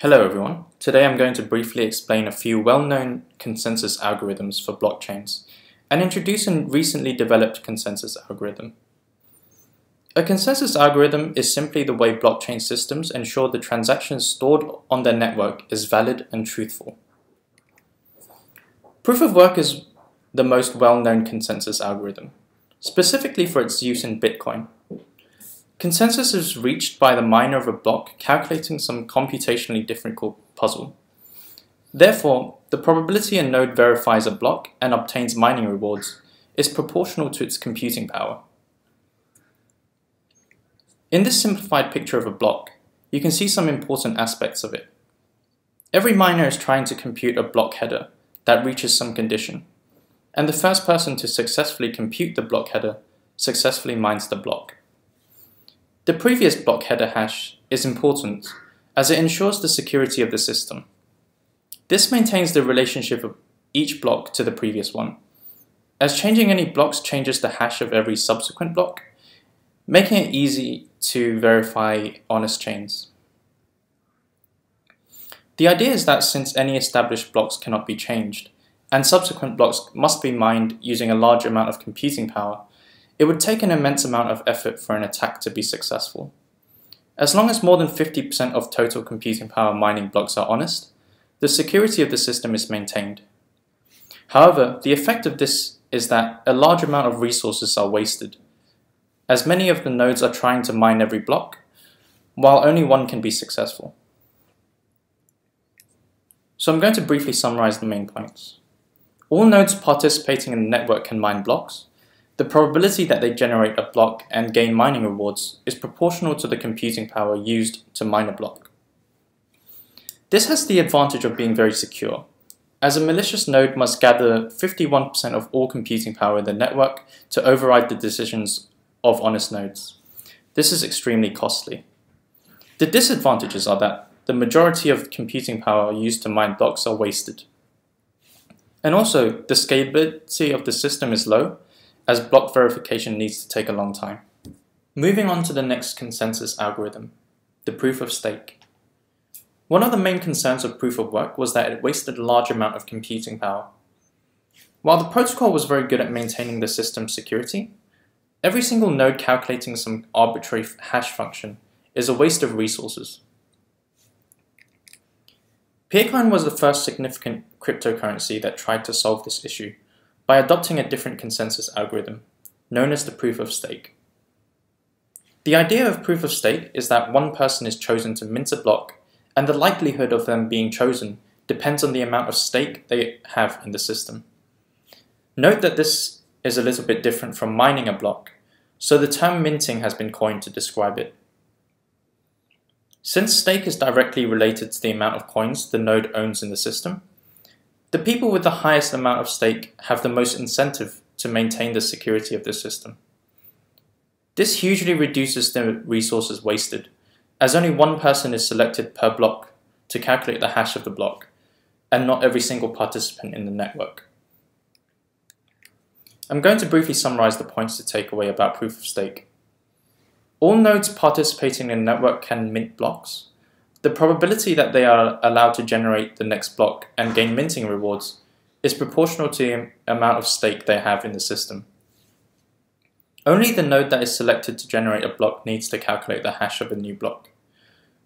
Hello everyone. Today I'm going to briefly explain a few well-known consensus algorithms for blockchains and introduce a recently developed consensus algorithm. A consensus algorithm is simply the way blockchain systems ensure the transactions stored on their network is valid and truthful. Proof of work is the most well-known consensus algorithm, specifically for its use in Bitcoin. Consensus is reached by the miner of a block calculating some computationally difficult puzzle. Therefore, the probability a node verifies a block and obtains mining rewards is proportional to its computing power. In this simplified picture of a block, you can see some important aspects of it. Every miner is trying to compute a block header that reaches some condition, and the first person to successfully compute the block header successfully mines the block. The previous block header hash is important as it ensures the security of the system. This maintains the relationship of each block to the previous one, as changing any blocks changes the hash of every subsequent block, making it easy to verify honest chains. The idea is that since any established blocks cannot be changed, and subsequent blocks must be mined using a large amount of computing power, it would take an immense amount of effort for an attack to be successful. As long as more than 50% of total computing power mining blocks are honest, the security of the system is maintained. However, the effect of this is that a large amount of resources are wasted, as many of the nodes are trying to mine every block, while only one can be successful. So I'm going to briefly summarize the main points. All nodes participating in the network can mine blocks, the probability that they generate a block and gain mining rewards is proportional to the computing power used to mine a block. This has the advantage of being very secure, as a malicious node must gather 51% of all computing power in the network to override the decisions of honest nodes. This is extremely costly. The disadvantages are that the majority of computing power used to mine blocks are wasted. And also, the scalability of the system is low, as block verification needs to take a long time. Moving on to the next consensus algorithm, the proof of stake. One of the main concerns of proof of work was that it wasted a large amount of computing power. While the protocol was very good at maintaining the system's security, every single node calculating some arbitrary hash function is a waste of resources. Peercoin was the first significant cryptocurrency that tried to solve this issue by adopting a different consensus algorithm, known as the proof of stake. The idea of proof of stake is that one person is chosen to mint a block, and the likelihood of them being chosen depends on the amount of stake they have in the system. Note that this is a little bit different from mining a block, so the term minting has been coined to describe it. Since stake is directly related to the amount of coins the node owns in the system, the people with the highest amount of stake have the most incentive to maintain the security of the system. This hugely reduces the resources wasted, as only one person is selected per block to calculate the hash of the block, and not every single participant in the network. I'm going to briefly summarize the points to take away about proof of stake. All nodes participating in network can mint blocks, the probability that they are allowed to generate the next block and gain minting rewards is proportional to the amount of stake they have in the system. Only the node that is selected to generate a block needs to calculate the hash of a new block.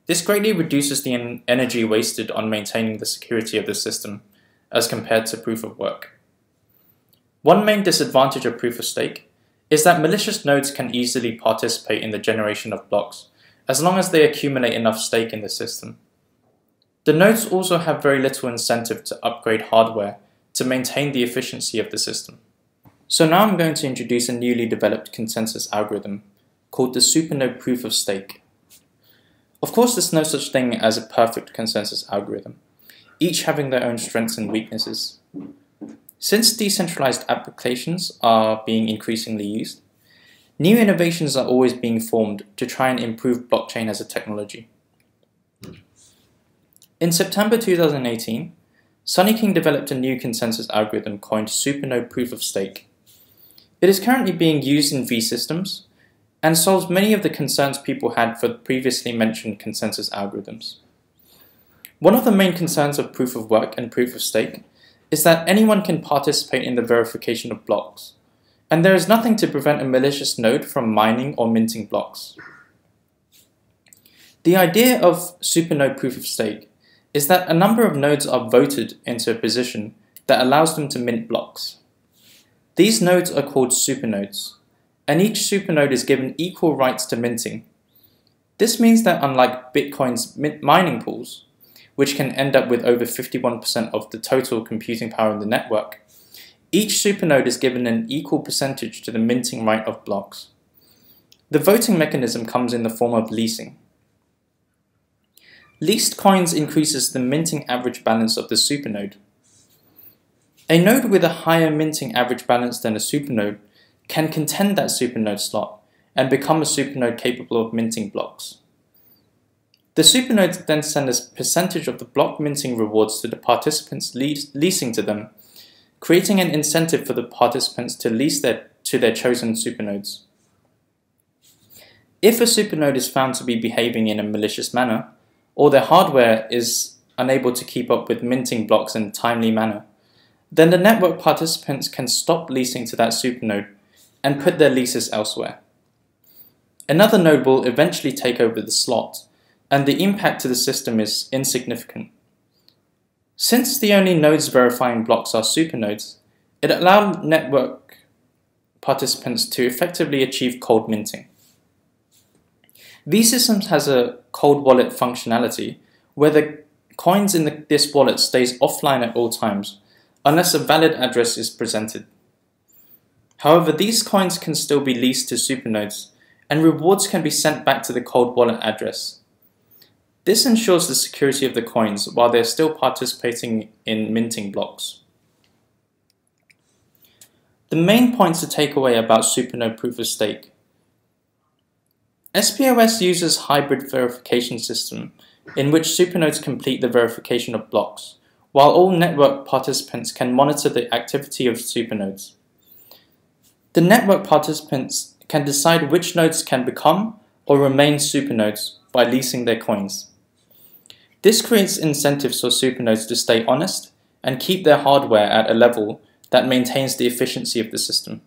This greatly reduces the energy wasted on maintaining the security of the system as compared to proof of work. One main disadvantage of proof of stake is that malicious nodes can easily participate in the generation of blocks as long as they accumulate enough stake in the system. The nodes also have very little incentive to upgrade hardware to maintain the efficiency of the system. So now I'm going to introduce a newly developed consensus algorithm called the supernode proof of stake. Of course, there's no such thing as a perfect consensus algorithm, each having their own strengths and weaknesses. Since decentralized applications are being increasingly used, New innovations are always being formed to try and improve blockchain as a technology. Hmm. In September 2018, Sunny King developed a new consensus algorithm coined Supernode Proof of Stake. It is currently being used in V systems and solves many of the concerns people had for previously mentioned consensus algorithms. One of the main concerns of proof of work and proof of stake is that anyone can participate in the verification of blocks, and there is nothing to prevent a malicious node from mining or minting blocks. The idea of supernode proof of stake is that a number of nodes are voted into a position that allows them to mint blocks. These nodes are called supernodes, and each supernode is given equal rights to minting. This means that unlike Bitcoin's mining pools, which can end up with over 51% of the total computing power in the network, each supernode is given an equal percentage to the minting right of blocks. The voting mechanism comes in the form of leasing. Leased coins increases the minting average balance of the supernode. A node with a higher minting average balance than a supernode can contend that supernode slot and become a supernode capable of minting blocks. The supernodes then send a percentage of the block minting rewards to the participants leasing to them, creating an incentive for the participants to lease their, to their chosen supernodes. If a supernode is found to be behaving in a malicious manner, or their hardware is unable to keep up with minting blocks in a timely manner, then the network participants can stop leasing to that supernode and put their leases elsewhere. Another node will eventually take over the slot, and the impact to the system is insignificant. Since the only nodes verifying blocks are supernodes, it allowed network participants to effectively achieve cold minting. vSystems has a cold wallet functionality where the coins in the, this wallet stays offline at all times unless a valid address is presented. However, these coins can still be leased to supernodes and rewards can be sent back to the cold wallet address. This ensures the security of the coins while they're still participating in minting blocks. The main points to take away about Supernode Proof of Stake SPOS uses hybrid verification system in which supernodes complete the verification of blocks, while all network participants can monitor the activity of supernodes. The network participants can decide which nodes can become or remain supernodes by leasing their coins. This creates incentives for supernodes to stay honest and keep their hardware at a level that maintains the efficiency of the system.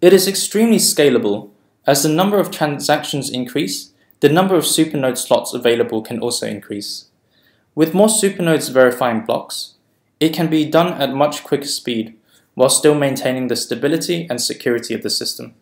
It is extremely scalable as the number of transactions increase, the number of supernode slots available can also increase. With more supernodes verifying blocks, it can be done at much quicker speed while still maintaining the stability and security of the system.